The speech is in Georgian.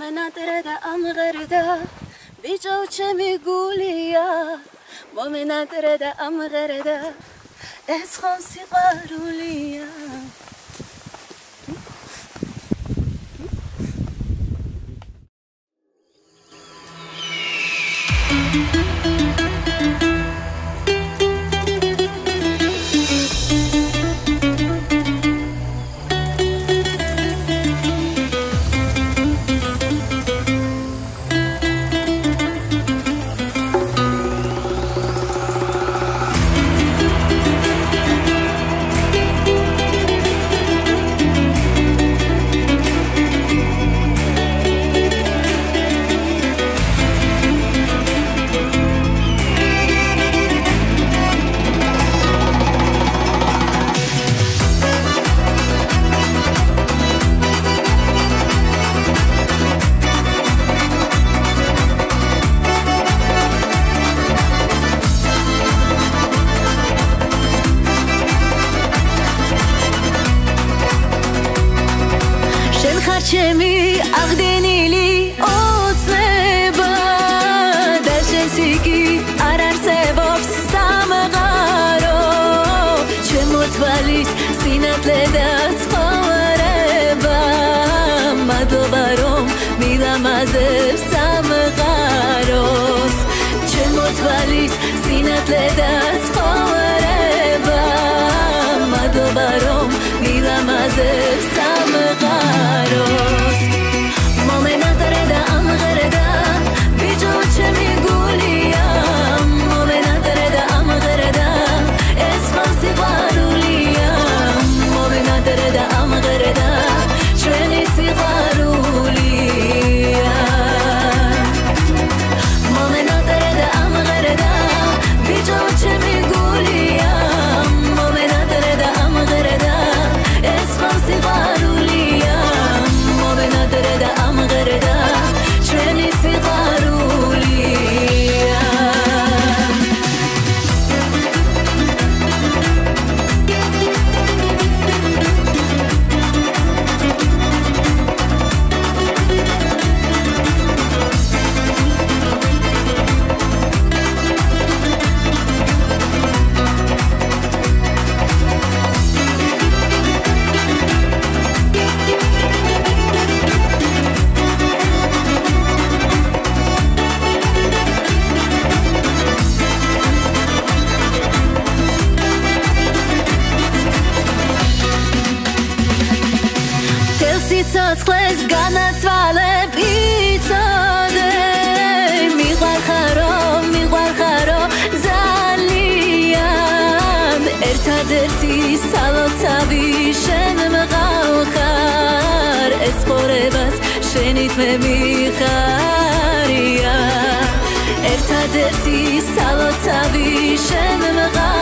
მომენატრე და ამღერდა. ბიჭო ჩემი გულია. მომენატრე და ამღერდა. ეს ხომ სიყვარულია ჩემი აღდენილი ოცნება და შესიკი არ არსებობს სამღარო. ჩემო თვალის სინათლე და ცხოვრება მადლობა რომ მილამაზებს სამღაროს. ჩემო თვალის სინათლე და ცხოვრება მადლობა რომ მილამაზებს სიცოცხლეს განაცვალებ იცოდე მიყვარხარო მიყვარხარო ძალიან. ერთადერთი სალოცავი შენ მყავხარ ეს ხორებას შენით მე მიხარია. ერთადერთი სალოცავი შენ მყავხარ